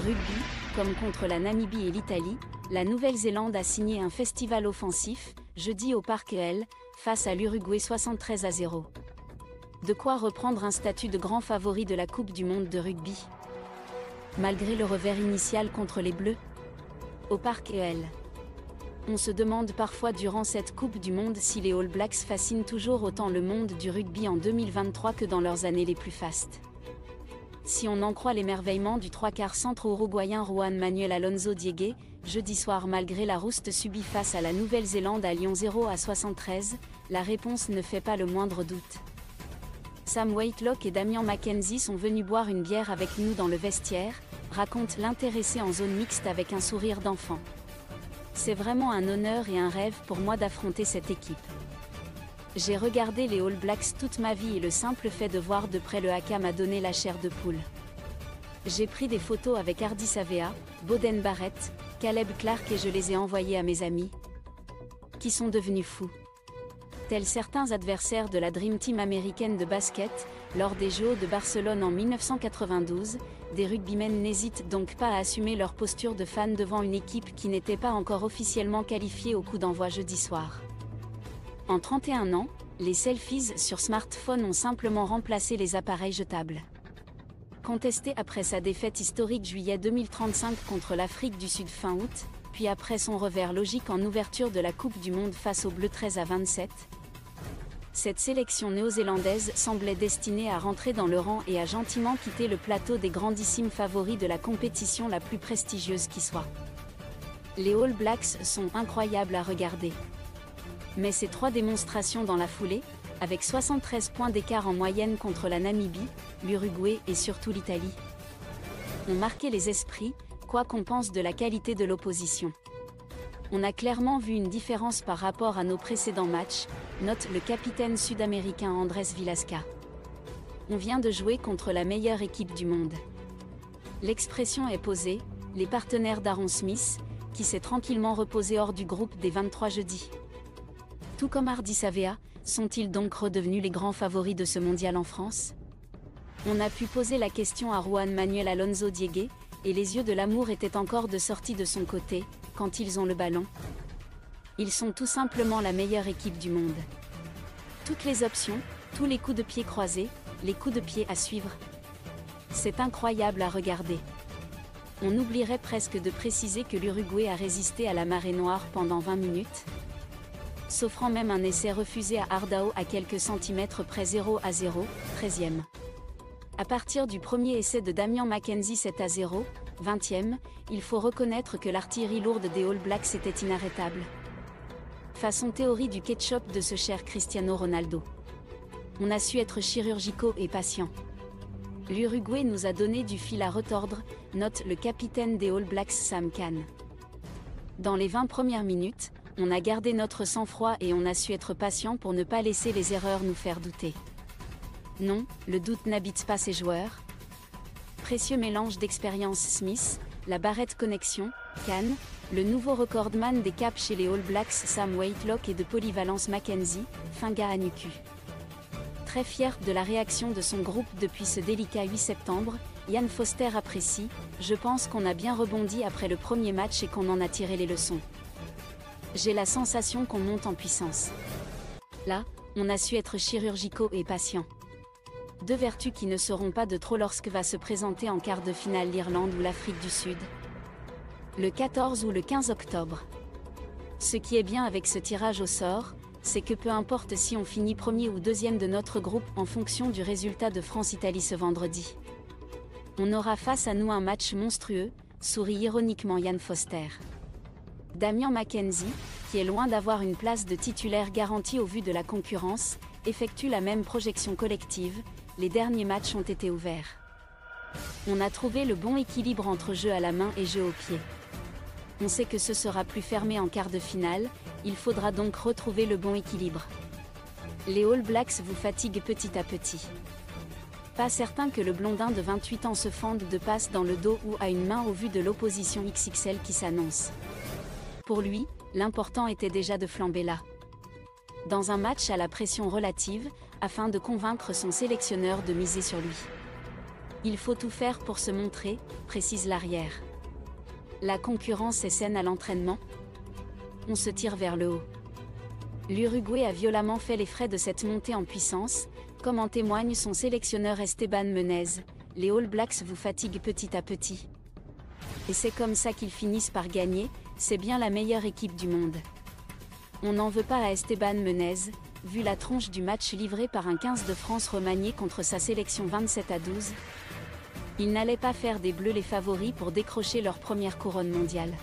Rugby, comme contre la Namibie et l'Italie, la Nouvelle-Zélande a signé un festival offensif, jeudi au Parc L, face à l'Uruguay 73 à 0. De quoi reprendre un statut de grand favori de la Coupe du Monde de rugby. Malgré le revers initial contre les Bleus. Au Parc L. On se demande parfois durant cette Coupe du Monde si les All Blacks fascinent toujours autant le monde du rugby en 2023 que dans leurs années les plus fastes. Si on en croit l'émerveillement du trois quarts centre uruguayen Juan Manuel Alonso Diegue, jeudi soir malgré la rouste subie face à la Nouvelle-Zélande à Lyon 0 à 73, la réponse ne fait pas le moindre doute. Sam Whitelock et Damien Mackenzie sont venus boire une bière avec nous dans le vestiaire, raconte l'intéressé en zone mixte avec un sourire d'enfant. C'est vraiment un honneur et un rêve pour moi d'affronter cette équipe. J'ai regardé les All Blacks toute ma vie et le simple fait de voir de près le haka m'a donné la chair de poule. J'ai pris des photos avec Hardy Savea, Boden Barrett, Caleb Clark et je les ai envoyées à mes amis, qui sont devenus fous. Tels certains adversaires de la Dream Team américaine de basket, lors des Jeux de Barcelone en 1992, des rugbymen n'hésitent donc pas à assumer leur posture de fan devant une équipe qui n'était pas encore officiellement qualifiée au coup d'envoi jeudi soir. En 31 ans, les selfies sur smartphone ont simplement remplacé les appareils jetables. Contesté après sa défaite historique juillet 2035 contre l'Afrique du Sud fin août, puis après son revers logique en ouverture de la Coupe du Monde face aux Bleus 13 à 27, cette sélection néo-zélandaise semblait destinée à rentrer dans le rang et à gentiment quitter le plateau des grandissimes favoris de la compétition la plus prestigieuse qui soit. Les All Blacks sont incroyables à regarder. Mais ces trois démonstrations dans la foulée, avec 73 points d'écart en moyenne contre la Namibie, l'Uruguay et surtout l'Italie, ont marqué les esprits, quoi qu'on pense de la qualité de l'opposition. On a clairement vu une différence par rapport à nos précédents matchs, note le capitaine sud-américain Andrés Vilasca. On vient de jouer contre la meilleure équipe du monde. L'expression est posée, les partenaires d'Aaron Smith, qui s'est tranquillement reposé hors du groupe des 23 jeudis tout comme Hardy Savea, sont-ils donc redevenus les grands favoris de ce mondial en France? On a pu poser la question à Juan Manuel Alonso Diegue, et les yeux de l'amour étaient encore de sortie de son côté, quand ils ont le ballon. Ils sont tout simplement la meilleure équipe du monde. Toutes les options, tous les coups de pied croisés, les coups de pied à suivre. C'est incroyable à regarder. On oublierait presque de préciser que l'Uruguay a résisté à la marée noire pendant 20 minutes, s'offrant même un essai refusé à Ardao à quelques centimètres près 0 à 0, 13e. À partir du premier essai de Damien Mackenzie 7 à 0, 20e, il faut reconnaître que l'artillerie lourde des All Blacks était inarrêtable. Façon théorie du ketchup de ce cher Cristiano Ronaldo. On a su être chirurgicaux et patients. L'Uruguay nous a donné du fil à retordre, note le capitaine des All Blacks Sam Kahn. Dans les 20 premières minutes, on a gardé notre sang-froid et on a su être patient pour ne pas laisser les erreurs nous faire douter. Non, le doute n'habite pas ces joueurs. Précieux mélange d'expérience Smith, la barrette connexion, Cannes, le nouveau recordman des caps chez les All Blacks Sam Whitelock et de polyvalence Mackenzie, Finga Anuku. Très fier de la réaction de son groupe depuis ce délicat 8 septembre, Yann Foster apprécie, je pense qu'on a bien rebondi après le premier match et qu'on en a tiré les leçons j'ai la sensation qu'on monte en puissance. Là, on a su être chirurgicaux et patients. Deux vertus qui ne seront pas de trop lorsque va se présenter en quart de finale l'Irlande ou l'Afrique du Sud. Le 14 ou le 15 octobre. Ce qui est bien avec ce tirage au sort, c'est que peu importe si on finit premier ou deuxième de notre groupe en fonction du résultat de France-Italie ce vendredi. On aura face à nous un match monstrueux, sourit ironiquement Yann Foster. Damien Mackenzie, qui est loin d'avoir une place de titulaire garantie au vu de la concurrence, effectue la même projection collective, les derniers matchs ont été ouverts. On a trouvé le bon équilibre entre jeu à la main et jeu au pied. On sait que ce sera plus fermé en quart de finale, il faudra donc retrouver le bon équilibre. Les All Blacks vous fatiguent petit à petit. Pas certain que le blondin de 28 ans se fende de passe dans le dos ou à une main au vu de l'opposition XXL qui s'annonce. Pour lui, l'important était déjà de flamber là. Dans un match à la pression relative, afin de convaincre son sélectionneur de miser sur lui. Il faut tout faire pour se montrer, précise l'arrière. La concurrence est saine à l'entraînement On se tire vers le haut. L'Uruguay a violemment fait les frais de cette montée en puissance, comme en témoigne son sélectionneur Esteban Menez. Les All Blacks vous fatiguent petit à petit. Et c'est comme ça qu'ils finissent par gagner, c'est bien la meilleure équipe du monde. On n'en veut pas à Esteban Menez, vu la tronche du match livré par un 15 de France remanié contre sa sélection 27 à 12. Il n'allait pas faire des Bleus les favoris pour décrocher leur première couronne mondiale.